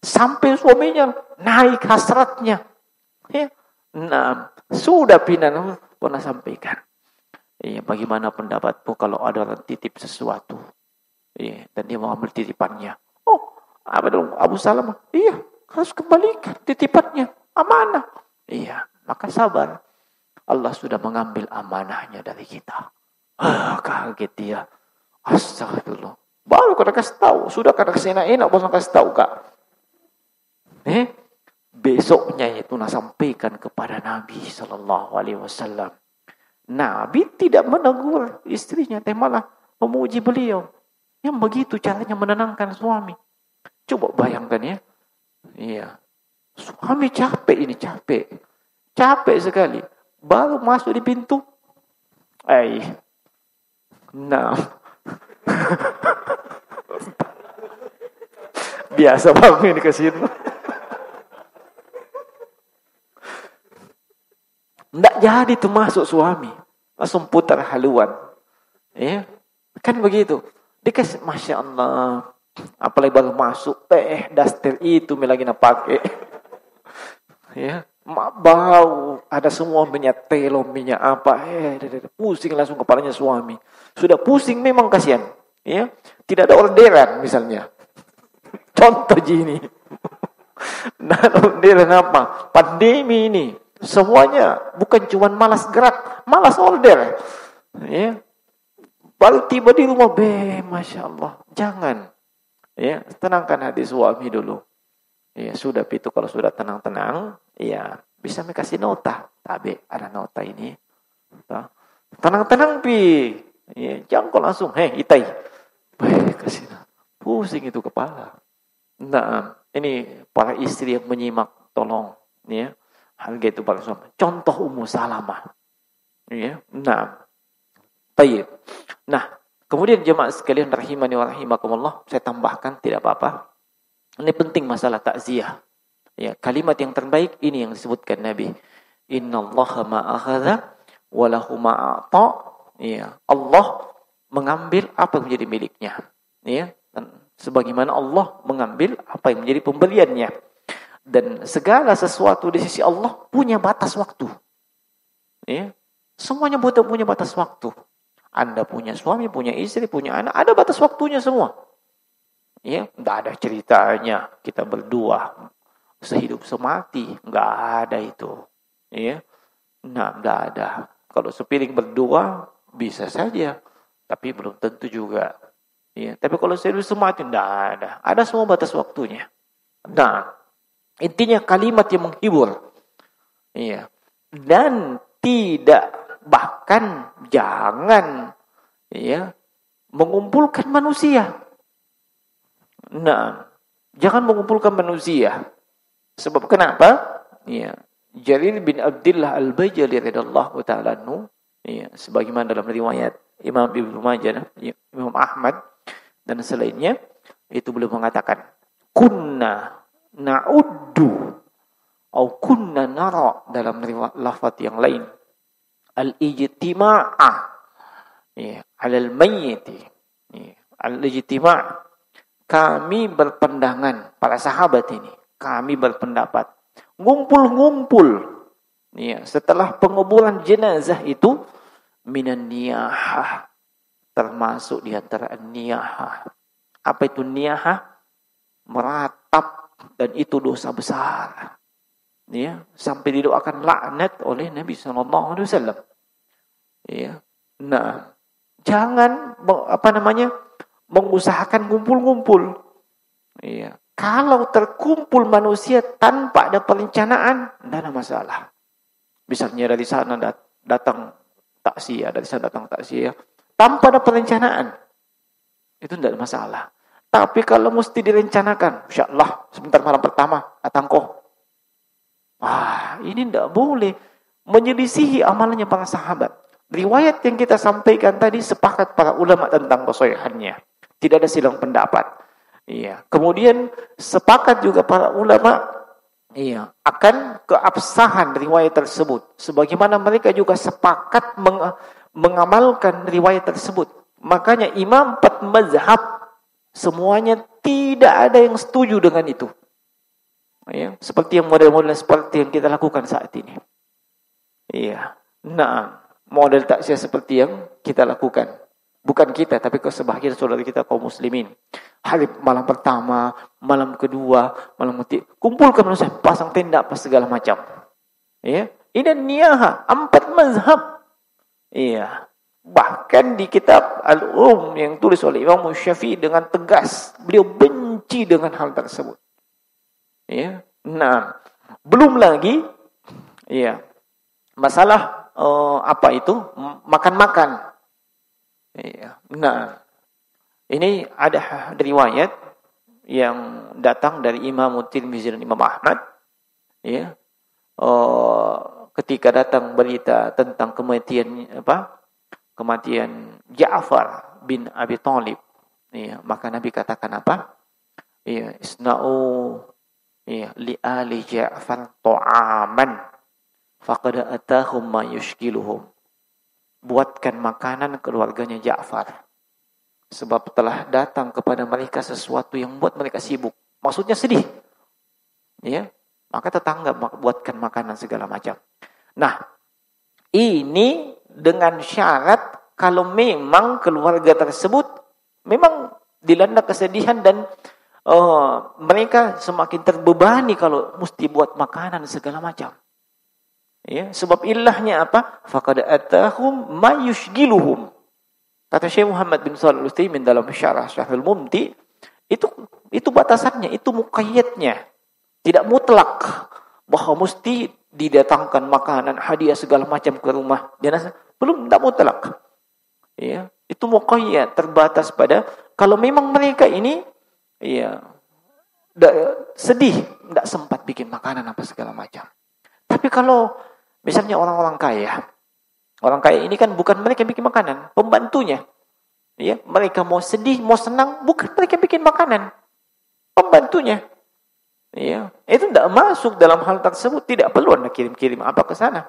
sampai suaminya naik hasratnya. Ya. Nah, sudah pinan pernah sampaikan. Iya, bagaimana pendapatmu kalau ada orang titip sesuatu? Iya, dan dia mau ambil titipannya. Oh, apa dong? Abu Salamah? Iya, harus kembalikan titipannya. Amanah. Iya, maka sabar. Allah sudah mengambil amanahnya dari kita. Ah, kaget dia. Astagfirullah. Baru kau kasih tahu. Sudah kata ke sana enak, baru kasih tahu kak. Eh, besoknya itu nak sampaikan kepada Nabi Sallallahu Alaihi Wasallam. Nabi tidak menegur istrinya, tapi malah memuji beliau. Yang begitu caranya menenangkan suami. Coba bayangkan ya. Iya. Suami capek ini, capek. Capek sekali. Baru masuk di pintu. Eh. Nah. Biasa bangun ini ke sini. Tidak jadi tuh masuk suami. Langsung putar haluan. Ya. Kan begitu. Dikasih, Masya Allah. Apalagi baru masuk. Eh, daster itu lagi nak pakai. ya. Bau. Ada semua minyak telo, minyak apa. Eh, pusing langsung kepalanya suami. Sudah pusing memang kasihan. Ya. Tidak ada orderan misalnya. Contoh gini. Nah, orderan apa? Pandemi ini. Semuanya bukan cuma malas gerak, malas order. Ya. Baru tiba di rumah, be, masya Allah, jangan. Ya, tenangkan hati suami dulu. Ya, sudah itu kalau sudah tenang-tenang, ya bisa kasih nota. Tapi ada nota ini. Tenang-tenang pi. Ya, jangan kau langsung, heh, itai. Baik, kasih pusing itu kepala. Nah, ini para istri yang menyimak, tolong, ya Harga itu para suami. Contoh Ummu Salamah. Ya. Nah. Baik. Nah, kemudian jemaah sekalian rahimani wa rahimakumullah, saya tambahkan tidak apa-apa. Ini penting masalah takziah. Ya, kalimat yang terbaik ini yang disebutkan Nabi. Innallaha ma'akhadha wa lahu. Ya, Allah mengambil apa yang menjadi miliknya. Ya, dan sebagaimana Allah mengambil apa yang menjadi pembeliannya. Dan segala sesuatu di sisi Allah punya batas waktu. Ya. Semuanya butuh punya batas waktu. Anda punya suami, punya istri, punya anak, ada batas waktunya semua. Ya, enggak ada ceritanya kita berdua sehidup semati, enggak ada itu. Ya. Nah, enggak ada. Kalau sepiring berdua bisa saja, tapi belum tentu juga. Ya, tapi kalau sehidup semati enggak ada. Ada semua batas waktunya. Nah, Intinya kalimat yang menghibur. Iya. Dan tidak bahkan jangan ya mengumpulkan manusia. Nah, jangan mengumpulkan manusia. Sebab kenapa? Ya, Jalil bin Abdullah Al-Bajali radhiyallahu taala anhu, ya, sebagaimana dalam riwayat Imam Ibnu Majah, ya, Imam Ahmad dan selainnya itu beliau mengatakan, "Kunna na'uddu au kunna nara dalam lafaz yang lain al-ijtima'a. Ya alal mayyit ya al-ijtima' kami berpendangan para sahabat ini kami berpendapat. Ngumpul-ngumpul. Ya setelah penguburan jenazah itu minan niyahah. Termasuk di antara niyahah. Apa itu niyahah? Meratap. Dan itu dosa besar. Ya, sampai didoakan laknat oleh Nabi sallallahu alaihi wasallam. Ya. Nah, jangan apa namanya? mengusahakan ngumpul-ngumpul. Ya. Kalau terkumpul manusia tanpa ada perencanaan, tidak ada masalah. Misalnya dari sana datang taksia, dari sana datang taksia, tanpa ada perencanaan, itu tidak ada masalah. Tapi kalau mesti direncanakan, insya Allah sebentar malam pertama datang kok. Wah, ini tidak boleh menyelisihi amalannya para sahabat. Riwayat yang kita sampaikan tadi sepakat para ulama tentang kesohihannya. Tidak ada silang pendapat. Iya. Kemudian sepakat juga para ulama iya akan keabsahan riwayat tersebut. Sebagaimana mereka juga sepakat meng mengamalkan riwayat tersebut. Makanya imam empat mazhab Semuanya tidak ada yang setuju dengan itu. Ya, seperti yang model-model seperti yang kita lakukan saat ini. Iya. Nah, model takziah seperti yang kita lakukan. Bukan kita, tapi sebahagian saudara kita kaum muslimin. Hari malam pertama, malam kedua, malam ketiga. Kumpulkan manusia, pasang tenda, apa segala macam. Ya. Ini niyaha, empat mazhab. Iya. Bahkan di kitab Al-Um yang tulis oleh Imam Syafi'i dengan tegas, beliau benci dengan hal tersebut. Ya. Nah, belum lagi ya, masalah uh, apa itu? makan-makan. Ya. Nah, ini ada riwayat yang datang dari Imam Tirmizi dan Imam Ahmad ya. Uh, ketika datang berita tentang kematian apa? kematian Ja'far bin Abi Thalib. Ya, maka Nabi katakan apa? Ya, isna'u ya, li ali Ja'far ta'aman faqad atahum ma yushkiluhum. Buatkan makanan keluarganya Ja'far. Sebab telah datang kepada mereka sesuatu yang buat mereka sibuk. Maksudnya sedih. Ya, maka tetangga buatkan makanan segala macam. Nah, ini dengan syarat kalau memang keluarga tersebut memang dilanda kesedihan dan uh, mereka semakin terbebani kalau mesti buat makanan segala macam. Ya, sebab ilahnya apa? Faqad atahum ma yushgiluhum. Kata Syekh Muhammad bin Shalih Al-Utsaimin dalam syarah Syahrul Mumti, itu itu batasannya, itu muqayyadnya. Tidak mutlak bahwa mesti didatangkan makanan, hadiah segala macam ke rumah jenazah, belum tidak mutlak. Ya, itu muqayyad terbatas pada kalau memang mereka ini ya sedih, tidak sempat bikin makanan apa segala macam. Tapi kalau misalnya orang-orang kaya, orang kaya ini kan bukan mereka bikin makanan, pembantunya. Ya, mereka mau sedih, mau senang, bukan mereka bikin makanan. Pembantunya. Ya, itu tidak masuk dalam hal tersebut. Tidak perlu anda kirim-kirim apa ke sana.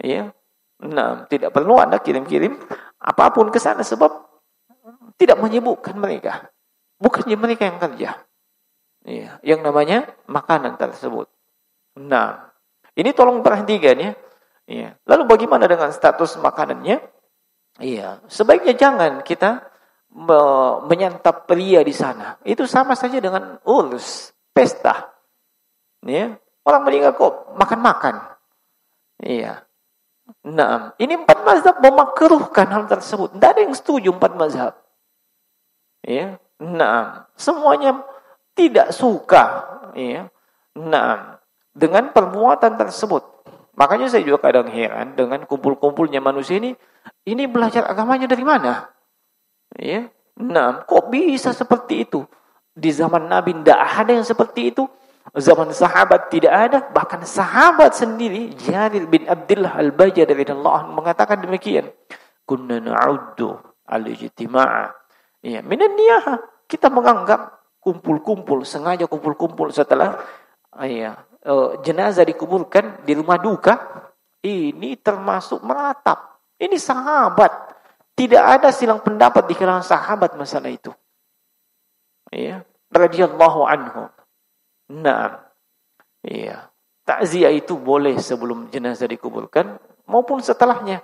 Ya, nah, tidak perlu anda kirim-kirim apa pun ke sana sebab tidak menyibukkan mereka. Bukannya mereka yang kerja. Ya, yang namanya makanan tersebut. Nah, ini tolong perhatikan ya. Ya. Lalu bagaimana dengan status makanannya? Iya, sebaiknya jangan kita menyantap pria di sana. Itu sama saja dengan urus pesta. Ya. Orang meninggal kok makan-makan. Iya. Nah, ini empat mazhab memakruhkan hal tersebut. Tidak ada yang setuju empat mazhab. Ya. Nah, semuanya tidak suka. Ya. Nah, dengan perbuatan tersebut. Makanya saya juga kadang heran dengan kumpul-kumpulnya manusia ini. Ini belajar agamanya dari mana? Ya. Nah, kok bisa seperti itu? Di zaman Nabi tidak ada yang seperti itu. Zaman sahabat tidak ada. Bahkan sahabat sendiri, Jarir bin Abdullah al-Baja dari Allah mengatakan demikian. Kunna na'uddu al-ijtima'a. Ya, minan niyaha. Kita menganggap kumpul-kumpul, sengaja kumpul-kumpul setelah ya, jenazah dikuburkan di rumah duka. Ini termasuk meratap. Ini sahabat. Tidak ada silang pendapat di kalangan sahabat masalah itu ya radhiyallahu anhu. Nah, iya. Takziah itu boleh sebelum jenazah dikuburkan maupun setelahnya.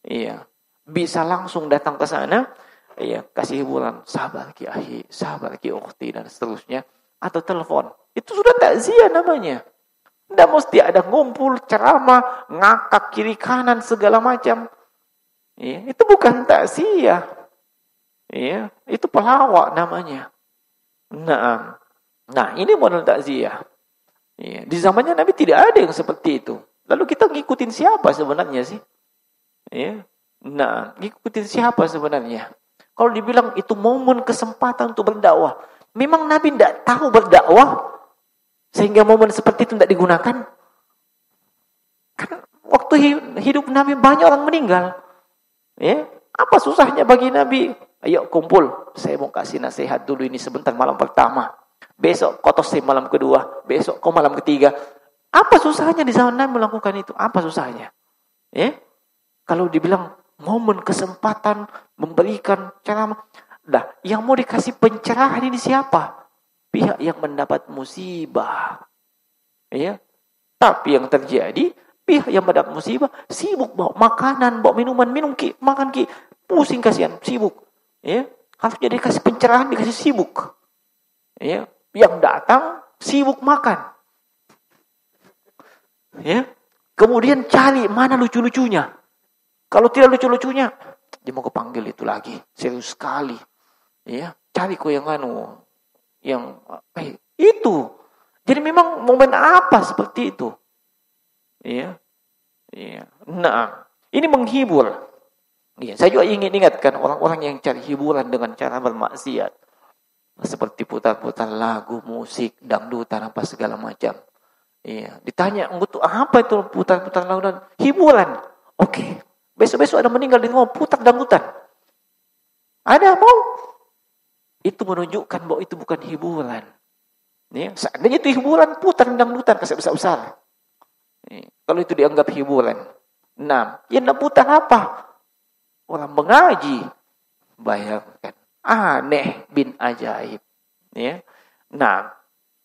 Iya. Bisa langsung datang ke sana, iya, kasih hiburan, sabar ki ahi, sabar ki ukhti dan seterusnya atau telepon. Itu sudah takziah namanya. Tidak mesti ada ngumpul, ceramah, ngakak kiri kanan segala macam. Iya, itu bukan takziah. Iya, itu pelawak namanya. Nah, nah ini model takziah. Ya, di zamannya Nabi tidak ada yang seperti itu. Lalu kita ngikutin siapa sebenarnya sih? Ya. Nah, ngikutin siapa sebenarnya? Kalau dibilang itu momen kesempatan untuk berdakwah, memang Nabi tidak tahu berdakwah sehingga momen seperti itu tidak digunakan. Kan waktu hidup Nabi banyak orang meninggal. Ya, apa susahnya bagi Nabi? Ayo kumpul, saya mau kasih nasihat dulu ini sebentar malam pertama. Besok kau malam kedua, besok kau malam ketiga. Apa susahnya di zaman Nabi melakukan itu? Apa susahnya? Ya? Kalau dibilang momen kesempatan memberikan ceramah. Nah, yang mau dikasih pencerahan ini siapa? Pihak yang mendapat musibah. Ya. Tapi yang terjadi, pihak yang mendapat musibah sibuk bawa makanan, bawa minuman, minum ki, makan ki. Pusing kasihan, sibuk. Ya. Harus jadi kasih pencerahan dikasih sibuk. Ya. Yang datang sibuk makan. Ya. Kemudian cari mana lucu-lucunya. Kalau tidak lucu-lucunya, dia mau kepanggil itu lagi. Serius sekali. Ya, cari kok yang anu, yang eh, itu. Jadi memang momen apa seperti itu? Iya. Iya. Nah, ini menghibur. Iya, saya juga ingin ingatkan orang-orang yang cari hiburan dengan cara bermaksiat. Seperti putar-putar lagu, musik, dangdutan apa segala macam. Iya, ditanya, "Untuk apa itu putar-putar lagu dan hiburan?" Oke, Besok-besok ada meninggal di rumah, putar dangdutan. Ada mau? Itu menunjukkan bahwa itu bukan hiburan. Ya, seandainya itu hiburan, putar dangdutan kasih besar-besar. Ya, kalau itu dianggap hiburan. Nah, yang putar apa? Orang mengaji. Bayangkan. Aneh bin ajaib. Ya. Nah,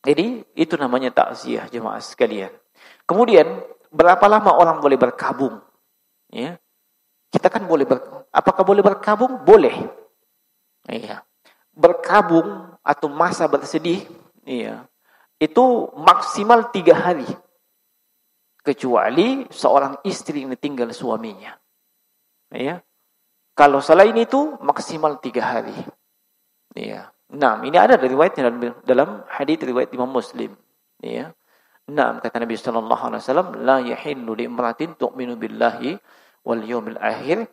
jadi itu namanya takziah jemaah sekalian. Kemudian, berapa lama orang boleh berkabung? Ya. Kita kan boleh ber, apakah boleh berkabung? Boleh. Iya. Berkabung atau masa bersedih, iya. Itu maksimal tiga hari. Kecuali seorang istri yang ditinggal suaminya. Iya. Kalau selain itu maksimal tiga hari. Iya. Nah, ini ada dari riwayat dalam, dalam hadis riwayat Imam Muslim. Iya. Nah, kata Nabi sallallahu alaihi wasallam, la yahillu li imratin tu'minu billahi wal yawmil akhir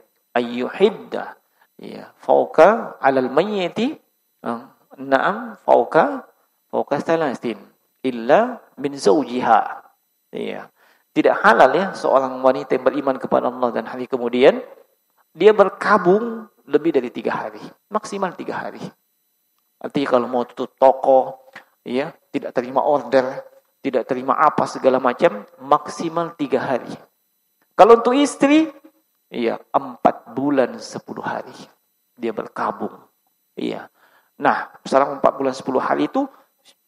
ya fauka alal mayyiti na'am fauka fauka salasin illa min zawjiha ya tidak halal ya seorang wanita yang beriman kepada Allah dan hari kemudian dia berkabung lebih dari tiga hari maksimal tiga hari artinya kalau mau tutup toko ya tidak terima order tidak terima apa segala macam maksimal tiga hari kalau untuk istri Iya, empat bulan sepuluh hari. Dia berkabung. Iya. Nah, sekarang empat bulan sepuluh hari itu,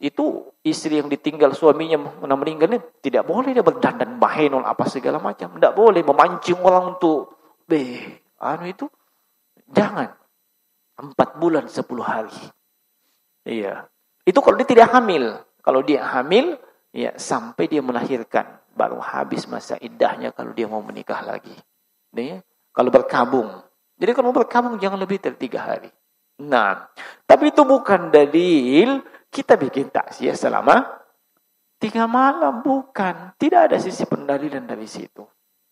itu istri yang ditinggal suaminya meninggal ini tidak boleh dia berdandan bahenol apa segala macam. Tidak boleh memancing orang untuk be, anu itu. Jangan. Empat bulan sepuluh hari. Iya. Itu kalau dia tidak hamil. Kalau dia hamil, ya sampai dia melahirkan. Baru habis masa iddahnya kalau dia mau menikah lagi. Nih, kalau berkabung. Jadi kalau berkabung jangan lebih dari tiga hari. Nah, tapi itu bukan dalil kita bikin takziah selama tiga malam. Bukan. Tidak ada sisi pendalilan dari situ.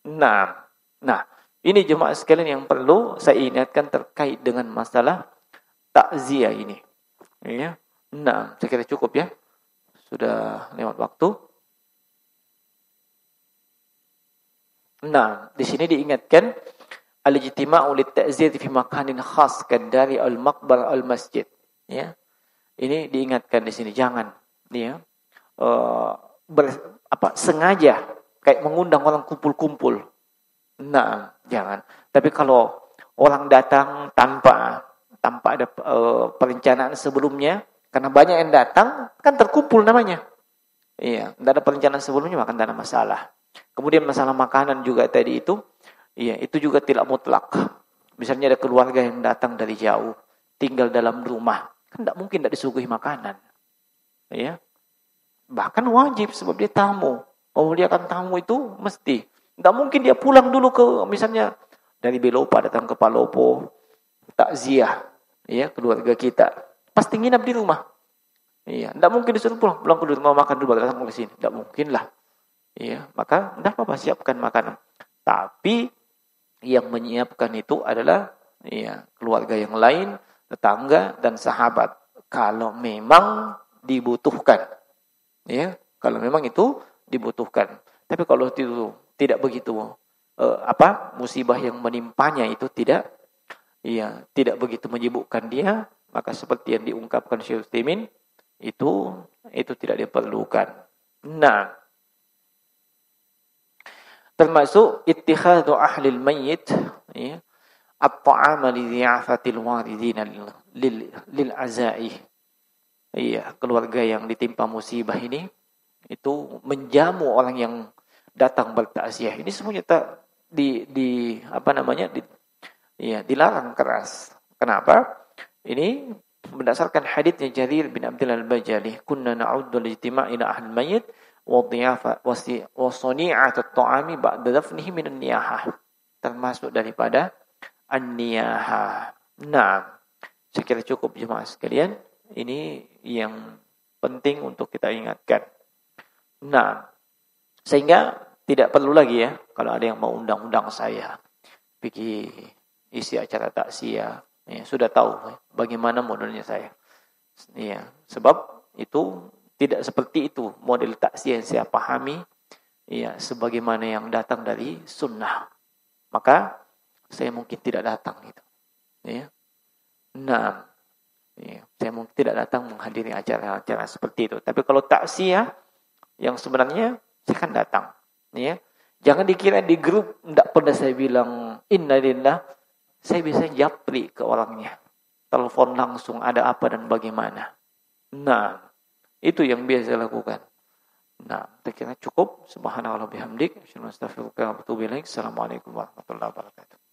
Nah, nah ini jemaah sekalian yang perlu saya ingatkan terkait dengan masalah takziah ini. Ya. Nah, saya kira cukup ya. Sudah lewat waktu. Nah, di sini diingatkan al-ijtima'u lit-ta'zir fi makanin khas kadari al-maqbar al-masjid. Ya. Ini diingatkan di sini jangan ya. Uh, ber, apa sengaja kayak mengundang orang kumpul-kumpul. Nah, jangan. Tapi kalau orang datang tanpa tanpa ada uh, perencanaan sebelumnya, karena banyak yang datang kan terkumpul namanya. Iya, tidak ada perencanaan sebelumnya maka tidak ada masalah. Kemudian masalah makanan juga tadi itu, iya itu juga tidak mutlak. Misalnya ada keluarga yang datang dari jauh, tinggal dalam rumah, kan tidak mungkin tidak disuguhi makanan. Ya. Bahkan wajib sebab dia tamu. Memuliakan tamu itu mesti. Tidak mungkin dia pulang dulu ke misalnya dari Belopa datang ke Palopo, takziah, ya keluarga kita. Pasti nginap di rumah. Iya, tidak mungkin disuruh pulang, pulang ke rumah makan dulu datang ke sini. Tidak mungkin lah. Ya, maka tidak apa-apa siapkan makanan. Tapi yang menyiapkan itu adalah ya, keluarga yang lain, tetangga dan sahabat kalau memang dibutuhkan. Ya, kalau memang itu dibutuhkan. Tapi kalau itu tidak begitu eh, apa musibah yang menimpanya itu tidak ya tidak begitu menyibukkan dia, maka seperti yang diungkapkan Syekh Utsaimin itu itu tidak diperlukan. Nah, termasuk ittikhadu ahli al-mayyit ya at-ta'ama li dhi'afatil waridina lil lil azai. Iya, keluarga yang ditimpa musibah ini itu menjamu orang yang datang bertakziah. Ini semuanya tak di di apa namanya? di ya, dilarang keras. Kenapa? Ini berdasarkan hadisnya Jarir bin Abdullah al-Bajali, "Kunna na'uddu al-ijtima' ila ahli mayyit wa dhiyafa wa sani'at at-ta'ami ba'da dafnihi min an-niyahah." Termasuk daripada an-niyahah. Nah, saya kira cukup jemaah sekalian. Ini yang penting untuk kita ingatkan. Nah, sehingga tidak perlu lagi ya kalau ada yang mau undang-undang saya pergi isi acara takziah ya, sudah tahu bagaimana modelnya saya ya sebab itu tidak seperti itu model takziah yang saya pahami ya sebagaimana yang datang dari sunnah maka saya mungkin tidak datang gitu ya nah ya, saya mungkin tidak datang menghadiri acara-acara seperti itu tapi kalau takziah yang sebenarnya saya akan datang. Ya. Jangan dikira di grup tidak pernah saya bilang innalillah. Saya bisa japri ke orangnya. Telepon langsung ada apa dan bagaimana. Nah, itu yang biasa lakukan. Nah, kira cukup. Subhanallah bihamdik. Assalamualaikum warahmatullahi wabarakatuh.